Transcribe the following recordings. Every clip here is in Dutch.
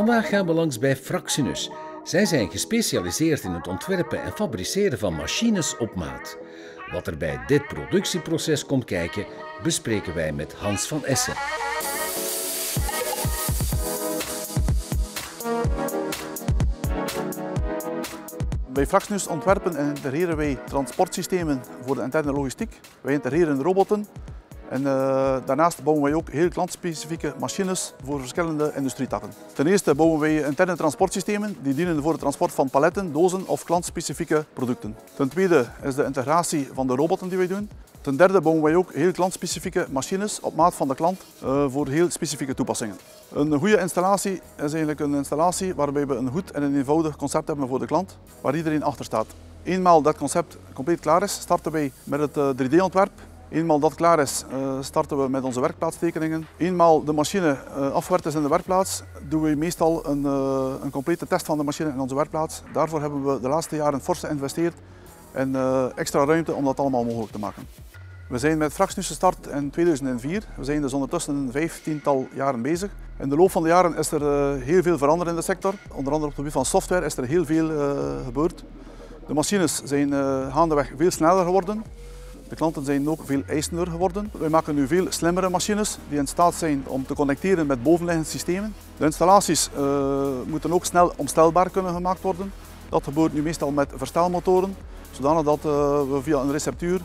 Vandaag gaan we langs bij Fraxinus. Zij zijn gespecialiseerd in het ontwerpen en fabriceren van machines op maat. Wat er bij dit productieproces komt kijken, bespreken wij met Hans van Essen. Bij Fraxinus ontwerpen en integreren wij transportsystemen voor de interne logistiek. Wij integreren roboten en uh, daarnaast bouwen wij ook heel klantspecifieke machines voor verschillende industrietakken. Ten eerste bouwen wij interne transportsystemen die dienen voor het transport van paletten, dozen of klantspecifieke producten. Ten tweede is de integratie van de roboten die wij doen. Ten derde bouwen wij ook heel klantspecifieke machines op maat van de klant uh, voor heel specifieke toepassingen. Een goede installatie is eigenlijk een installatie waarbij we een goed en een eenvoudig concept hebben voor de klant, waar iedereen achter staat. Eenmaal dat concept compleet klaar is, starten wij met het 3D-ontwerp Eenmaal dat klaar is, starten we met onze werkplaatstekeningen. Eenmaal de machine afgewerkt is in de werkplaats, doen we meestal een, een complete test van de machine in onze werkplaats. Daarvoor hebben we de laatste jaren fors geïnvesteerd in extra ruimte om dat allemaal mogelijk te maken. We zijn met Fraxnus gestart in 2004. We zijn dus ondertussen een vijftiental jaren bezig. In de loop van de jaren is er heel veel veranderd in de sector. Onder andere op het gebied van software is er heel veel gebeurd. De machines zijn gaandeweg veel sneller geworden. De klanten zijn ook veel eisender geworden. Wij maken nu veel slimmere machines die in staat zijn om te connecteren met bovenliggende systemen. De installaties uh, moeten ook snel omstelbaar kunnen gemaakt worden. Dat gebeurt nu meestal met verstelmotoren, zodanig dat uh, we via een receptuur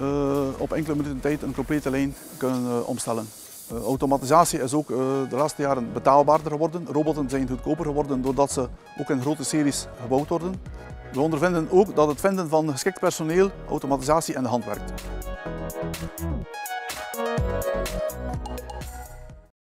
uh, op enkele minuten tijd een complete lijn kunnen omstellen. automatisatie is ook de laatste jaren betaalbaarder geworden. Roboten zijn goedkoper geworden doordat ze ook in grote series gebouwd worden. We ondervinden ook dat het vinden van geschikt personeel automatisatie in de hand werkt.